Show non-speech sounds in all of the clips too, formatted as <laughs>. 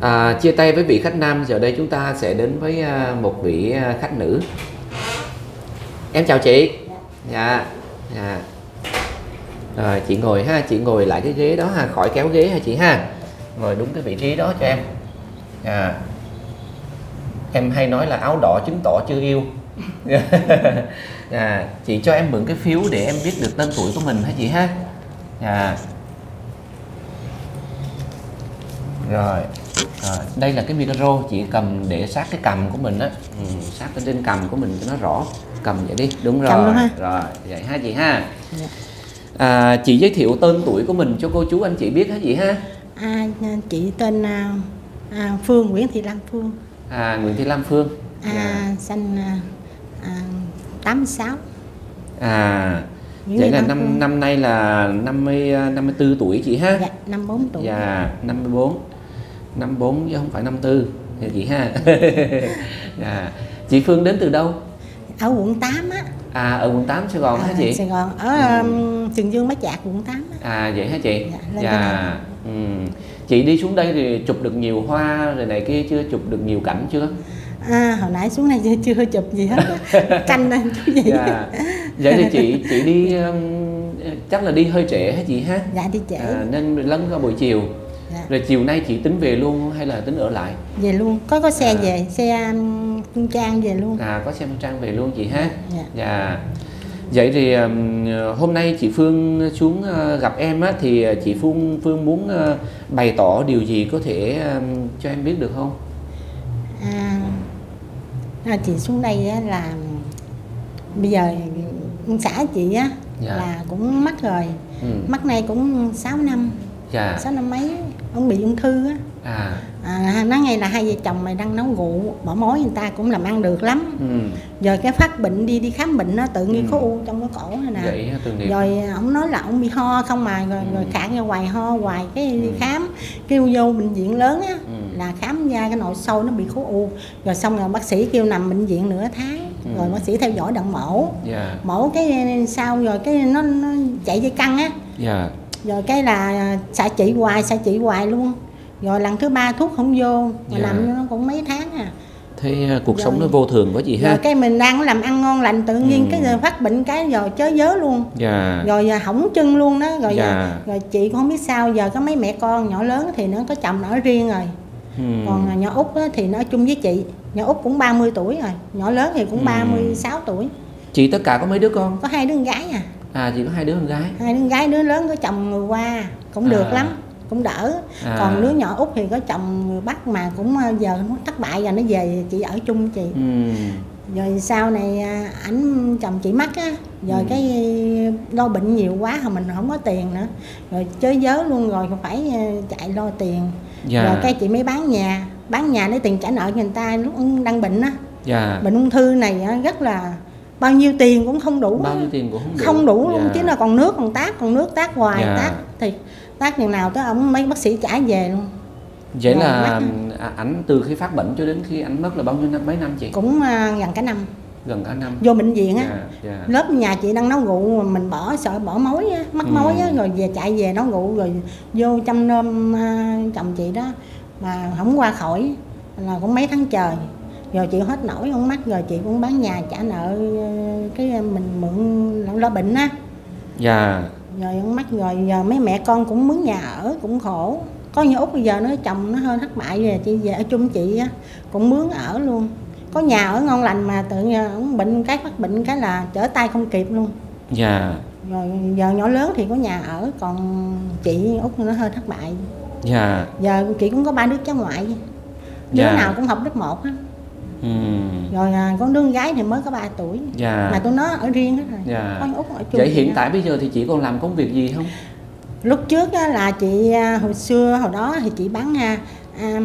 À, chia tay với vị khách nam giờ đây chúng ta sẽ đến với à, một vị à, khách nữ. Em chào chị. Dạ. Dạ. Rồi chị ngồi ha, chị ngồi lại cái ghế đó ha, khỏi kéo ghế ha chị ha. Ngồi đúng cái vị trí đó cho em. à Em hay nói là áo đỏ chứng tỏ chưa yêu. à, <laughs> chị cho em mượn cái phiếu để em biết được tên tuổi của mình hả chị ha? à rồi rồi đây là cái micro chị cầm để sát cái cầm của mình á. Ừ, sát lên trên cầm của mình cho nó rõ. Cầm vậy đi. Đúng rồi. ha? rồi vậy ha chị ha. Dạ. à, chị giới thiệu tên tuổi của mình cho cô chú anh chị biết hả chị ha? À, chị tên à, à, Phương Nguyễn Thị Lam Phương. À, Nguyễn Thị Lam Phương. À, sinh à, à, 86 à Nguyễn vậy là năm Phương. năm nay là 50 à, 54 tuổi chị ha? Dạ 54 tuổi. Dạ, 54 54 chứ không phải 54 Thì chị ha dạ. <laughs> Chị Phương đến từ đâu? ở quận 8 á À, ở quận 8 Sài Gòn hả à, chị? Sài Gòn ở um, Trường Dương Bá Trạc quận 8 á À, vậy hả chị? Dạ, Dạ ừ. Chị đi xuống đây thì chụp được nhiều hoa rồi này kia chưa? Chụp được nhiều cảnh chưa? à, hồi nãy xuống này chưa, chưa chụp gì hết canh <laughs> lên chút gì Dạ Vậy thì chị chị đi um, chắc là đi hơi trễ hả chị ha? dạ đi trễ À, nên lấn ra buổi chiều dạ. Rồi chiều nay chị tính về luôn hay là tính ở lại? về luôn có có xe À. về xe um, Phương Trang về luôn À có xem trang về luôn chị ha. Dạ. Dạ. Vậy thì ừm, hôm nay chị Phương xuống ờ, gặp em á thì chị Phương Phương muốn ờ, bày tỏ điều gì có thể ừm, cho em biết được không? à, à, chị xuống đây á là bây giờ ông xã chị á Dạ. là cũng mắc rồi Ừ. mắc này cũng 6 năm Dạ. sáu năm mấy ông bị ung thư á À. à, nói ngay là hai vợ chồng mày đang nấu rượu bỏ mối người ta cũng làm ăn được lắm Ừ. giờ cái phát bệnh đi đi khám bệnh nó tự nhiên Ừ. khối u trong cái cổ này nè Vậy rồi ông nói là ông bị ho không mà rồi, Ừ. rồi khạc ra hoài ho hoài cái đi Ừ. khám kêu vô bệnh viện lớn á Ừ. là khám ra cái nội soi nó bị khối u rồi xong rồi bác sĩ kêu nằm bệnh viện nửa tháng Ừ. rồi bác sĩ theo dõi đặng mổ Dạ. mổ cái sau rồi cái nó, nó chạy dây căng á Dạ. Rồi cái là xạ trị hoài xạ trị hoài luôn rồi lần thứ ba thuốc không vô mà Dạ. nằm nó cũng mấy tháng à Thế ờ, cuộc sống Rồi. nó vô thường quá chị rồi ha. cái mình đang làm ăn ngon lành tự nhiên Ừ. cái giờ phát bệnh cái rồi chớ nhớ luôn Dạ. rồi à, hỏng chân luôn đó rồi Dạ. à, rồi chị cũng không biết sao giờ có mấy mẹ con nhỏ lớn thì nó có chồng ở riêng rồi Ừ. còn à, nhỏ út thì nó chung với chị nhỏ út cũng 30 tuổi rồi nhỏ lớn thì cũng Ừ. 36 tuổi Chị tất cả có mấy đứa con? có hai đứa con gái à À chị có hai đứa con gái. hai đứa con gái đứa lớn có chồng người qua cũng được À. lắm cũng đỡ À. còn đứa nhỏ út thì có chồng người bắc mà cũng à, giờ nó thất bại rồi nó về chị ở chung chị Ừ. rồi sau này à, ảnh chồng chị mắc á rồi Ừ. cái lo bệnh nhiều quá mà mình không có tiền nữa rồi chơi giới luôn rồi phải à, chạy lo tiền Dạ. rồi cái chị mới bán nhà bán nhà để tiền trả nợ cho người ta lúc đang bệnh á Dạ. bệnh ung thư này rất là bao nhiêu tiền cũng không đủ Bao nhiêu tiền cũng không đủ. không đủ luôn Dạ. chứ là còn nước còn tát còn nước tát hoài Dạ. tát thì tát chừng nào tới ông mấy bác sĩ trả về luôn Vậy Rồi, là à, ảnh từ khi phát bệnh cho đến khi ảnh mất là bao nhiêu năm mấy năm chị? cũng à, gần cả năm Gần cả năm. vô bệnh viện á Dạ, dạ. lớp nhà chị đang nấu rượu mà mình bỏ sợ bỏ mối á mắc Ừ. mối á rồi về chạy về nấu rượu rồi vô chăm nom à, chồng chị đó mà không qua khỏi là cũng mấy tháng trời rồi chị hết nổi không mắc rồi chị cũng bán nhà trả nợ ờ, cái mình mượn lo bệnh á Dạ. rồi không mắc rồi giờ mấy mẹ con cũng mướn nhà ở cũng khổ có như út bây giờ nó chồng nó hơi thất bại rồi chị về ở chung chị á cũng mướn ở luôn có nhà ở ngon lành mà tự nhiên ông bệnh cái phát bệnh cái là trở tay không kịp luôn Dạ. rồi giờ nhỏ lớn thì có nhà ở còn chị út nó hơi thất bại Dạ. giờ chị cũng có ba đứa cháu ngoại đứa Dạ. nào cũng học lớp 1 á Ừ. rồi à, con đứa con gái thì mới có 3 tuổi Dạ. mà tụi nó ở riêng hết rồi Dạ. con út ở chung Vậy hiện tại bây giờ thì chị còn làm công việc gì không? lúc trước á, là chị à, hồi xưa hồi đó thì chị bán à, à,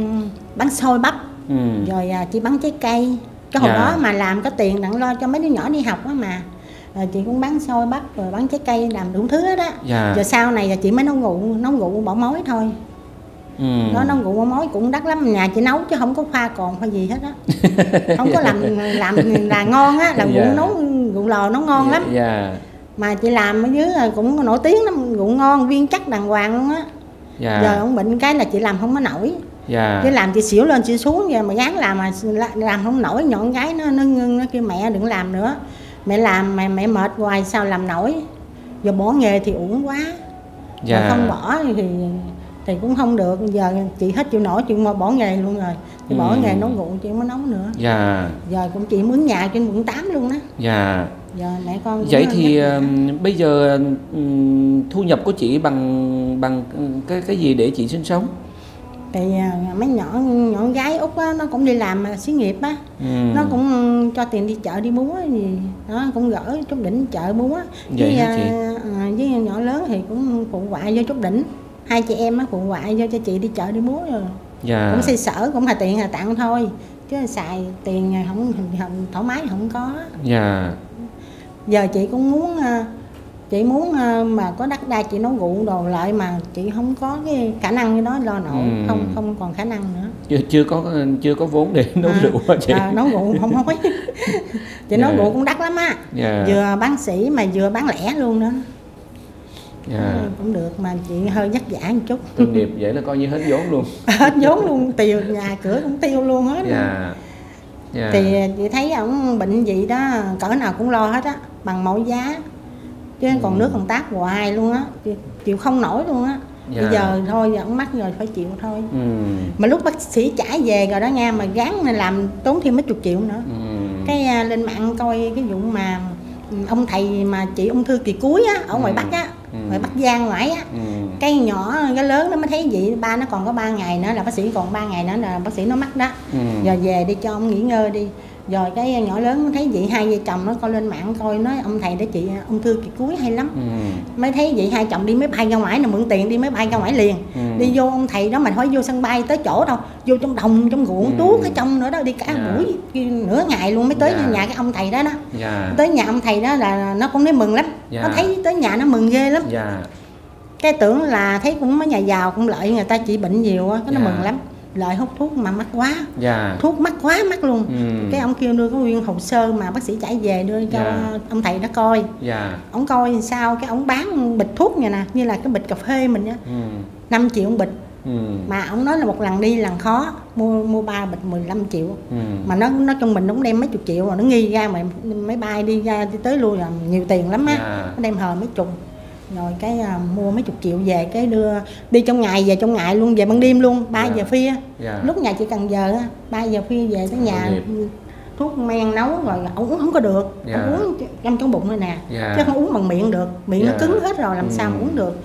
bán xôi bắp Ừ. rồi à, chị bán trái cây cái hồi Dạ. đó mà làm có tiền đặng lo cho mấy đứa nhỏ đi học á mà rồi chị cũng bán xôi bắp rồi bán trái cây làm đủ thứ hết á Dạ. giờ sau này là chị mới nấu rượu nấu rượu bỏ mối thôi Ừ. nó rượu bỏ mối cũng đắt lắm. Nhà chị nấu chứ không có pha còn pha gì hết á. <laughs> Không có làm làm là ngon á làm Dạ. rượu nấu rượu lò nó ngon lắm. Dạ. mà chị làm ở dưới là cũng nổi tiếng lắm rượu ngon viên chắc đàng hoàng luôn á. Dạ. giờ ông bệnh cái là chị làm không có nổi. Dạ. Chứ làm chị xỉu lên xỉu xuống vậy mà gán làm mà làm không nổi nhỏ con gái nó nó ngưng nó kêu mẹ đừng làm nữa. Mẹ làm mẹ mẹ mệt hoài sao làm nổi? Giờ bỏ nghề thì uổng quá. Dạ. mà không bỏ thì thì cũng không được. Giờ chị hết chịu nổi chị mà bỏ nghề luôn rồi. Chị bỏ Ừ. nghề nấu rượu chị có nấu nữa. Dạ. Giờ cũng chị mướn nhà trên quận 8 luôn đó dạ. Giờ mẹ con vậy thì bây giờ thu nhập của chị bằng bằng cái cái gì để chị sinh sống? Thì à, mấy nhỏ nhỏ gái út á, nó cũng đi làm xí nghiệp á. Ừm. nó cũng cho tiền đi chợ đi búa gì đó cũng gỡ chút đỉnh chợ Vậy với, hả chị? à, à, với nhỏ lớn thì cũng phụ họa vô chút đỉnh hai chị em á phụ họa vô cho chị đi chợ đi búa rồi. Dạ. Cũng xây sở cũng là tiền là tặng thôi. Chứ xài tiền không, không thoải mái không có. Dạ. Giờ chị cũng muốn à, chị muốn à, mà có đất đai chị nấu rượu đồ lại mà chị không có cái khả năng cái đó lo nổi. Ừ. không không còn khả năng nữa. Chưa chưa có chưa có vốn để nấu À, rượu chị? à, nấu rượu không nói <laughs> chị nấu Dạ. rượu cũng đắt lắm á. Dạ. Vừa bán sỉ mà vừa bán lẻ luôn nữa dạ. Cũng được mà chị hơi vất vả một chút. Tội nghiệp vậy là coi như hết vốn luôn. <laughs> Hết vốn luôn tiêu nhà cửa cũng tiêu luôn hết dạ. dạ. Thì chị thấy ổng bệnh gì đó cỡ nào cũng lo hết á bằng mẫu giá. Chứ Ừ. còn nước còn tác hoài luôn á chịu, không nổi luôn á. Dạ. bây giờ thôi giờ ổng mắc rồi phải chịu thôi. Ừm, mà lúc bác sĩ trả về rồi đó nha mà gán làm tốn thêm mấy chục triệu nữa. Ừm. cái à, lên mạng coi cái vụ mà ừ, ông thầy mà chị ung thư kỳ cuối á ở ngoài Ừ. bắc á Ừ. ngoài bắc giang ngoại á Ừm. cái nhỏ cái lớn nó mới thấy vậy ba nó còn có 3 ngày nữa là bác sĩ còn 3 ngày nữa là bác sĩ nó mắc đó Ừm. giờ về đi cho ông nghỉ ngơi đi rồi cái nhỏ lớn thấy vậy hai vợ chồng nó coi lên mạng coi nói ông thầy đó chị ung thư kỳ cuối hay lắm Ừm. mới thấy vậy hai chồng đi máy bay ra ngoài là mượn tiền đi máy bay ra ngoài liền Ừ. đi vô ông thầy đó mà thôi vô sân bay tới chỗ đâu vô trong đồng trong ruộng Ừ. tuốt ở trong nữa đó đi cả Dạ. buổi nửa ngày luôn mới tới Dạ. nhà cái ông thầy đó đó dạ tới nhà ông thầy đó là nó cũng nói mừng lắm Dạ. nó thấy tới nhà nó mừng ghê lắm dạ cái tưởng là thấy cũng mấy nhà giàu cũng lợi người ta chỉ bệnh nhiều á cái nó Dạ. mừng lắm lợi hút thuốc mà mắc quá dạ thuốc mắc quá mắc luôn Ừm. cái ông kêu đưa cái nguyên hồ sơ mà bác sĩ trả về đưa cho Dạ. ông thầy đó coi dạ ông coi sao cái ông bán bịch thuốc này nè như là cái bịch cà phê mình á Ừm. 5 triệu một bịch Ừm. mà ông nói là một lần đi lần khó mua mua ba bịch 15 triệu Ừm. mà nó nó trong mình nó cũng đem mấy chục triệu rồi nó nghi ra mà máy bay đi ra đi tới lui là nhiều tiền lắm á Dạ. nó đem hờ mấy chục rồi cái à, mua mấy chục triệu về cái đưa đi trong ngày về trong ngày luôn về ban đêm luôn 3 Dạ. giờ phia Dạ. lúc nhà chị cần giờ á 3 giờ phia về tới nhà Tội nghiệp. thuốc men nấu rồi uống không có được Dạ. ông uống trong trong bụng này nè Dạ. chứ không uống bằng miệng được miệng Dạ. nó cứng hết rồi làm sao mà Ừ. uống được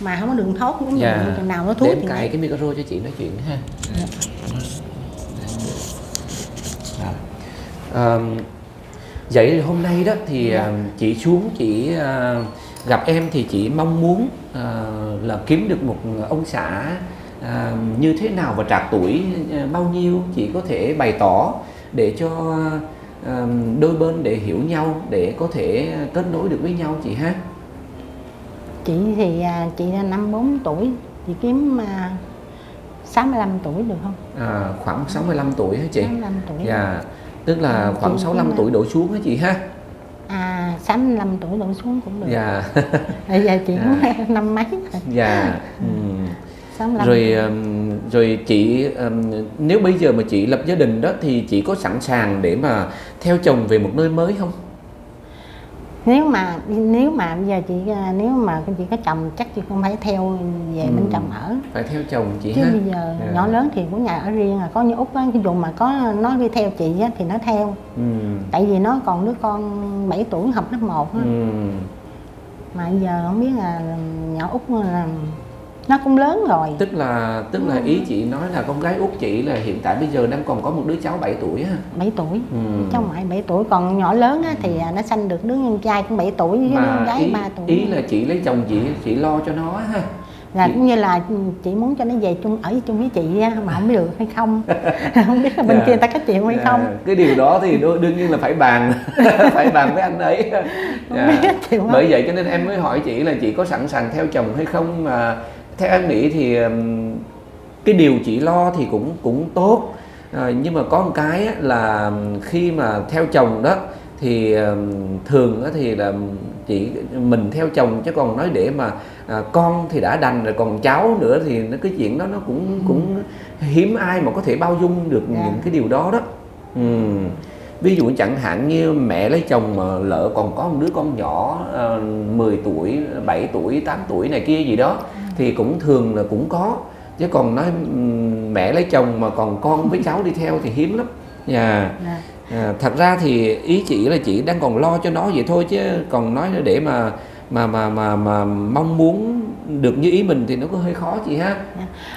mà không có đường thoát uống Dạ. được chừng nào nó thuốc Để thì cài cái micro cho chị nói chuyện ha Dạ. Ờm, vậy hôm nay đó thì Dạ. à, chị xuống chị à, gặp em thì chị mong muốn à, là kiếm được một ông xã à, như thế nào và trạc tuổi à, bao nhiêu chị có thể bày tỏ để cho à, đôi bên để hiểu nhau để có thể kết nối được với nhau chị ha. Chị thì à, chị là năm bốn tuổi chị kiếm à, 65 tuổi được không? À, khoảng 65 tuổi hả chị? 65 tuổi. Dạ, tức là khoảng chị 65 cũng tuổi đổ xuống hả chị ha? À 65 tuổi đổ xuống cũng được Dạ, <laughs> bây giờ chị cũng <laughs> năm mấy rồi dạ. ừm. 65 Rồi rồi chị nếu bây giờ mà chị lập gia đình đó thì chị có sẵn sàng để mà theo chồng về một nơi mới không? Nếu mà nếu mà bây giờ chị à, nếu mà chị có chồng chắc chị không phải theo về bên Ừ. chồng ở Phải theo chồng chị chứ ha? bây giờ Dạ. nhỏ lớn thì cũng nhà ở riêng à có như út á ví dụ mà có nó đi theo chị á, thì nó theo Ừm, tại vì nó còn đứa con 7 tuổi học lớp 1 á. ừm, mà bây giờ không biết là nhỏ út là nó cũng lớn rồi Tức là tức là ý chị nói là con gái út chị là hiện tại bây giờ đang còn có một đứa cháu 7 tuổi ha? 7 tuổi Ừm. cháu ngoại 7 tuổi còn nhỏ lớn á, thì à, nó sanh được đứa con trai cũng 7 tuổi với đứa con gái ý, 3 tuổi ý là chị lấy chồng chị chị lo cho nó ha? là chị- cũng như là ừ, chị muốn cho nó về chung ở chung với chị á, mà không biết được hay không <laughs> không biết là bên Dạ. kia người ta có chịu hay Dạ, không cái điều đó thì đương nhiên là phải bàn <laughs> phải bàn với anh ấy không Dạ. biết chịu không bởi vậy cho nên em mới hỏi chị là chị có sẵn sàng theo chồng hay không mà theo em nghĩ thì cái điều chị lo thì cũng cũng tốt à, nhưng mà có một cái là khi mà theo chồng đó thì ờ, thường thì là chỉ mình theo chồng chứ còn nói để mà à, con thì đã đành rồi còn cháu nữa thì nó cái chuyện đó nó cũng cũng hiếm ai mà có thể bao dung được Dạ. những cái điều đó đó ừ. ví dụ chẳng hạn như mẹ lấy chồng mà lỡ còn có một đứa con nhỏ uh, 10 tuổi 7 tuổi 8 tuổi này kia gì đó thì cũng thường là cũng có chứ còn nói ừm, mẹ lấy chồng mà còn con với cháu đi theo thì hiếm lắm Dạ. Dạ. À, thật ra thì ý chị là chị đang còn lo cho nó vậy thôi chứ còn nói để mà mà mà mà mà mong muốn được như ý mình thì nó có hơi khó chị ha.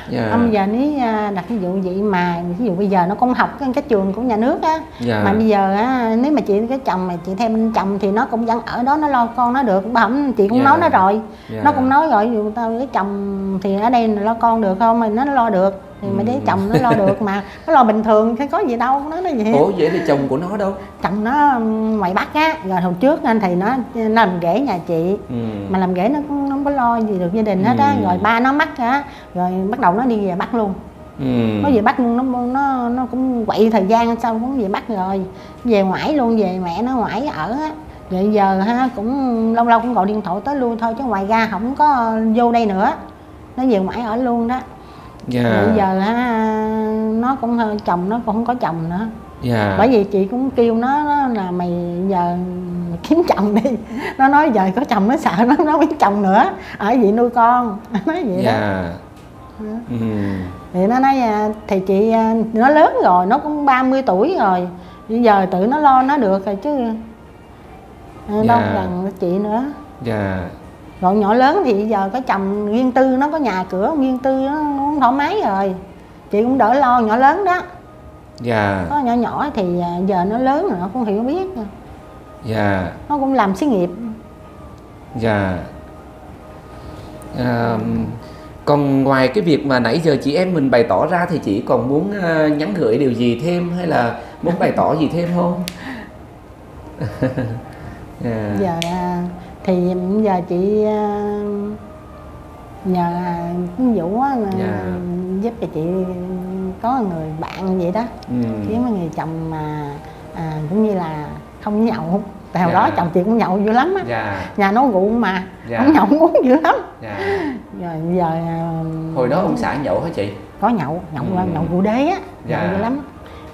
Dạ. ông giờ nếu à, đặt ví dụ vậy mà ví dụ bây giờ nó cũng học cái, cái trường của nhà nước á Dạ. mà bây giờ á nếu mà chị cái chồng mà chị thêm bên chồng thì nó cũng vẫn ở đó nó lo con nó được bà không chị cũng Dạ. nói nó rồi Dạ. nó cũng nói rồi dụ tao với chồng thì ở đây lo con được không mà nó lo được thì mà để chồng nó lo được mà. Nó lo bình thường thì có gì đâu nó nói vậy Ủa vậy thì chồng của nó đâu? chồng nó ngoài bắc á rồi hồi trước anh thì nó nó làm rể nhà chị. Ừ. mà làm rể nó cũng nó không có lo gì được gia đình hết á. Ừ. rồi ba nó mắc á rồi bắt đầu nó đi về bắc luôn. Ừ. nó về luôn nó nó nó cũng quậy thời gian sau cũng về bắc rồi. Về ngoại luôn về mẹ nó ngoại ở á. Rồi giờ ha cũng lâu lâu cũng gọi điện thoại tới luôn thôi chứ ngoài ra không có vô đây nữa. Nó về ngoại ở luôn đó Dạ. rồi giờ ha nó cũng hơi chồng nó cũng không có chồng nữa Dạ. bởi vì chị cũng kêu nó, nó là mày giờ mày kiếm chồng đi nó nói giờ có chồng nó sợ nó nó biết chồng nữa ở vậy nuôi con <laughs> nó nói vậy đó Dạ. Ừ. thì nó nói à, thì chị à, nó lớn rồi nó cũng 30 tuổi rồi bây giờ tự nó lo nó được rồi chứ đâu Dạ. cần chị nữa Dạ. Rồi nhỏ lớn thì giờ có chồng riêng tư nó có nhà cửa riêng tư nó, cũng thoải mái rồi chị cũng đỡ lo nhỏ lớn đó Dạ. có nhỏ nhỏ thì à, giờ nó lớn rồi nó cũng hiểu biết rồi. Dạ. nó cũng làm xí nghiệp Dạ. À, còn ngoài cái việc mà nãy giờ chị em mình bày tỏ ra thì chị còn muốn à, nhắn gửi điều gì thêm hay là muốn bày tỏ gì thêm không? dạ. giờ à, thì giờ chị à, nhờ ví dụ á, là Dạ. giúp cho chị có người bạn vậy đó Ừ. kiếm người chồng mà à, cũng như là không nhậu tại hồi Dạ. đó chồng chị cũng nhậu dữ lắm á Dạ. nhà nấu rượu mà Dạ. không nhậu cũng uống dữ lắm Dạ. rồi giờ à, Hồi đó ông xã nhậu hả chị? có nhậu nhậu Ừ. nhậu rượu đế á Dạ. nhậu dữ lắm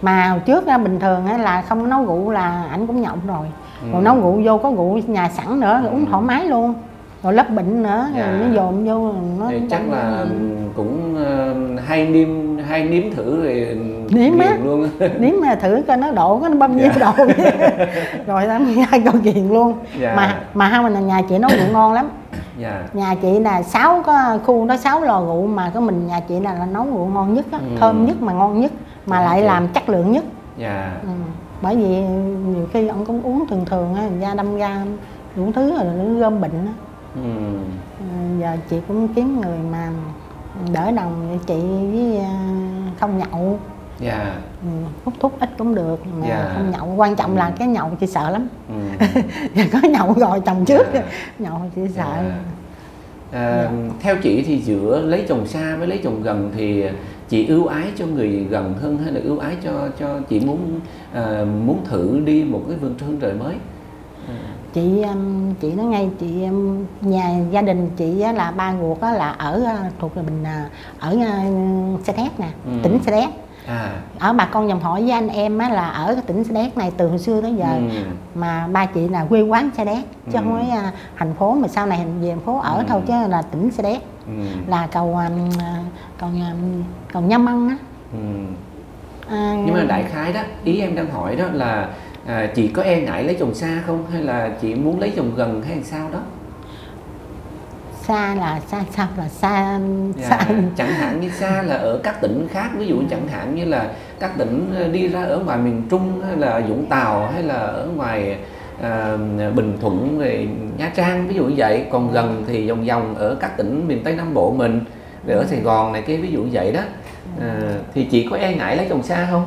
mà hồi trước bình thường á, là không nấu rượu là ảnh cũng nhậu rồi. Rồi nấu rượu vô có rượu nhà sẵn nữa rồi uống Ừ. thoải mái luôn rồi lấp bệnh nữa Dạ. rồi nó dồn vô nó Thì chắc là cũng ờ, hay nếm hay nếm thử rồi Nếm á. luôn. <laughs> nếu mà thử coi nó độ có nó bao nhiêu Dạ. độ <laughs> rồi nó hai câu chuyện luôn Dạ. mà mà hai mình là nhà chị nấu rượu ngon lắm Dạ. nhà chị là sáu có khu đó sáu lò rượu mà có mình nhà chị là, là nấu rượu ngon nhất á, Ừ. thơm nhất mà ngon nhất mà Dạ, lại chị. làm chất lượng nhất Dạ. ừ. Bởi vì nhiều khi ông cũng uống thường thường á da đâm ra đủ thứ rồi nó gom bệnh á Ừ. Ừ, giờ chị cũng kiếm người mà đỡ đồng chị với à, không nhậu Dạ. ừ, hút thuốc ít cũng được mà Dạ. không nhậu quan trọng là Ừ. cái nhậu chị sợ lắm Ừ. <laughs> giờ có nhậu rồi chồng trước Dạ. nhậu chị sợ Dạ. À, theo chị thì giữa lấy chồng xa với lấy chồng gần thì chị ưu ái cho người gần hơn hay là ưu ái cho cho chị muốn à, muốn thử đi một cái vườn phương trời mới chị um, chị nói ngay chị nhà gia đình chị là ba ruột là ở à, thuộc là bình à, ở uh, Sa Đéc nè Ừ. tỉnh Sa Đéc à. Ở bà con dòng họ với anh em á, là ở cái tỉnh Sa Đéc này từ hồi xưa tới giờ ừ, mà ba chị là quê quán Sa Đéc chứ Ừ. không phải à, thành phố mà sau này về thành phố ở Ừ. thôi chứ là tỉnh Sa Đéc. Ừ, là cầu um, à, cầu cầu Nhâm Ân á. Ừ. à, nhưng mà đại khái đó ý em đang hỏi đó là à, chị có e ngại lấy chồng xa không? Hay là chị muốn lấy chồng gần hay sao đó xa là xa sao là xa xa chẳng hạn như xa là ở các tỉnh khác ví dụ chẳng hạn như là các tỉnh ờ, đi ra ở ngoài miền Trung hay là Vũng Tàu hay là ở ngoài à, Bình Thuận rồi Nha Trang ví dụ như vậy. Còn gần thì vòng vòng ở các tỉnh miền Tây Nam Bộ mình rồi ở Sài Gòn này cái ví dụ vậy đó. À, thì chị có e ngại lấy chồng xa không?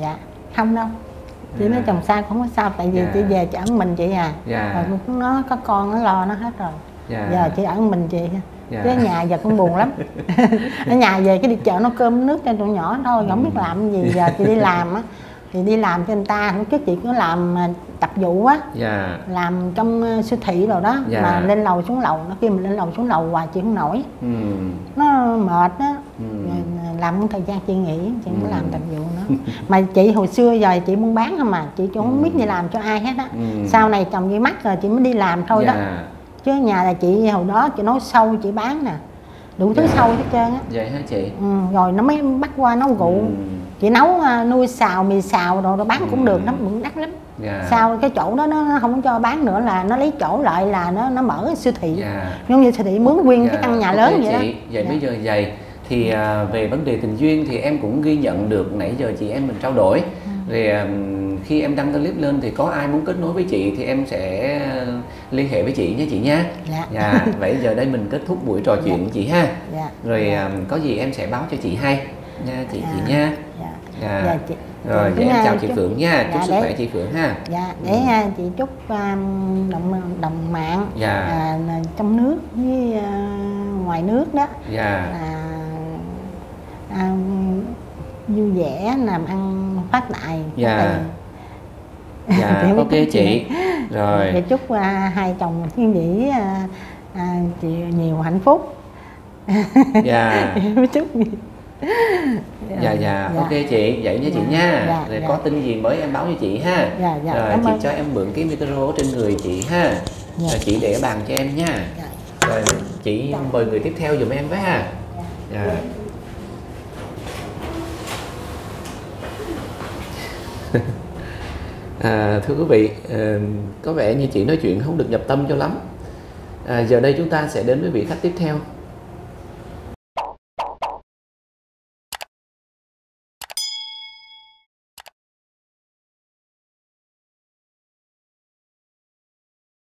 Dạ không đâu. Chị nói À. chồng xa cũng không có sao tại vì Dạ. chị về ở mình chị à. Dạ. Rồi nó có con nó lo nó hết rồi dạ. Giờ chị ở mình chị dạ. Ở nhà giờ cũng buồn lắm. <laughs> Ở nhà về cái đi chợ nó cơm nước cho tụi nhỏ thôi không biết làm gì. Giờ chị đi làm á thì đi làm cho người ta lúc trước chị có làm à, tập vụ á. Dạ. Làm trong ờ, siêu thị rồi đó Dạ. mà lên lầu xuống lầu nó kêu mình lên lầu xuống lầu hoài chị không nổi. Ừ. nó mệt đó Ừ. Rồi làm một thời gian chị nghỉ chị không có Ừ. làm tập vụ nữa. <laughs> Mà chị hồi xưa giờ chị buôn bán không mà chị không biết đi làm cho ai hết á. Ừ. sau này chồng chị mắc rồi chị mới đi làm thôi đó. Dạ chứ nhà là chị hồi đó chị nấu sâu chị bán nè đủ thứ Dạ. sâu hết trơn á vậy hả chị ừ, rồi nó mới bắt qua nấu rượu Ừ. chị nấu à, nuôi xào mì xào rồi nó bán cũng Ừ. được lắm cũng đắt lắm dạ sau cái chỗ đó nó nó không cho bán nữa là nó lấy chỗ lại là nó nó mở siêu thị dạ giống như siêu thị mướn nguyên cái Dạ, căn nhà ok lớn vậy đó chị. Vậy Dạ. bây giờ vậy thì à, về vấn đề tình duyên thì em cũng ghi nhận được nãy giờ chị em mình trao đổi. Ừ. Rồi à, khi em đăng clip lên thì có ai muốn kết nối với chị thì em sẽ liên hệ với chị nha chị nha. Dạ. Dạ, vậy giờ đây mình kết thúc buổi trò chuyện với chị ha. dạ Rồi dạ, à, có gì em sẽ báo cho chị hay nha chị Dạ. chị nha. dạ. Dạ. Dạ, chị Rồi Dạ, vậy em chào chị chúc- Phượng nha. Chúc dạ, sức để- khỏe chị Phượng ha. dạ để à, chị chúc à, đồng đồng mạng Dạ. à, là trong nước với à, ngoài nước đó Dạ. à, à, vui vẻ làm ăn phát tài Dạ. tài. Dạ, ok chị. Rồi. Thì chúc à, hai chồng thiên vĩ à, à, chị nhiều hạnh phúc Dạ. <laughs> chúc dạ dạ ok chị vậy nha chị Dạ, nha dạ, rồi dạ. có tin gì mới em báo cho chị ha Dạ, dạ, rồi chị ơn. cho em mượn cái micro trên người chị ha Dạ. rồi chị để bàn cho em nha Dạ. rồi chị mời người tiếp theo giùm em với ha dạ à, thưa quý vị à, có vẻ như chị nói chuyện không được nhập tâm cho lắm. À, giờ đây chúng ta sẽ đến với vị khách tiếp theo.